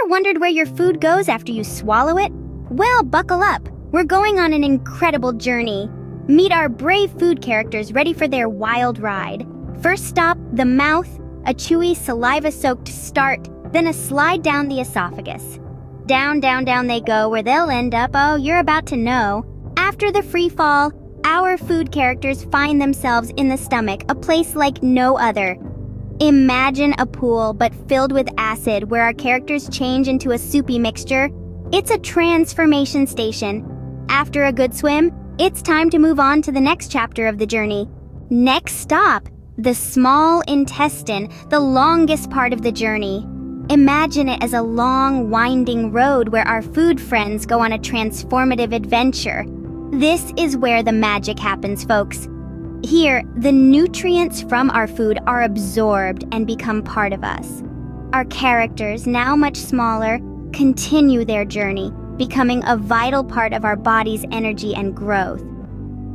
Ever wondered where your food goes after you swallow it? Well, buckle up. We're going on an incredible journey. Meet our brave food characters ready for their wild ride. First stop, the mouth, a chewy, saliva soaked start, then a slide down the esophagus. Down, down, down they go, where they'll end up, oh, you're about to know. After the free fall, our food characters find themselves in the stomach, a place like no other. Imagine a pool, but filled with acid, where our characters change into a soupy mixture. It's a transformation station. After a good swim, it's time to move on to the next chapter of the journey. Next stop, the small intestine, the longest part of the journey. Imagine it as a long, winding road where our food friends go on a transformative adventure. This is where the magic happens, folks. Here, the nutrients from our food are absorbed and become part of us. Our characters, now much smaller, continue their journey, becoming a vital part of our body's energy and growth.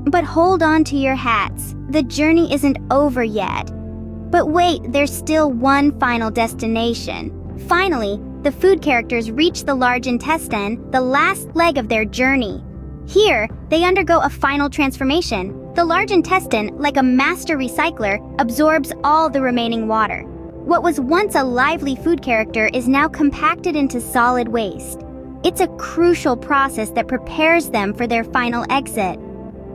But hold on to your hats. The journey isn't over yet. But wait, there's still one final destination. Finally, the food characters reach the large intestine, the last leg of their journey. Here, they undergo a final transformation. The large intestine, like a master recycler, absorbs all the remaining water. What was once a lively food character is now compacted into solid waste. It's a crucial process that prepares them for their final exit.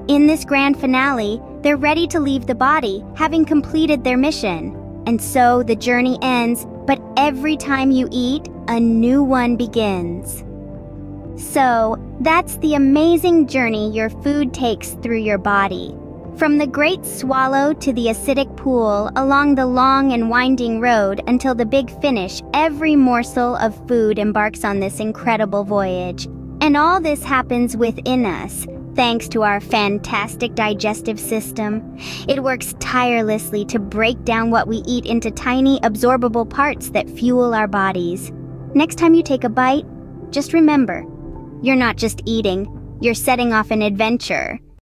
In this grand finale, they're ready to leave the body, having completed their mission. And so the journey ends, but every time you eat, a new one begins. So, that's the amazing journey your food takes through your body. From the great swallow to the acidic pool, along the long and winding road until the big finish, every morsel of food embarks on this incredible voyage. And all this happens within us, thanks to our fantastic digestive system. It works tirelessly to break down what we eat into tiny, absorbable parts that fuel our bodies. Next time you take a bite, just remember you're not just eating, you're setting off an adventure.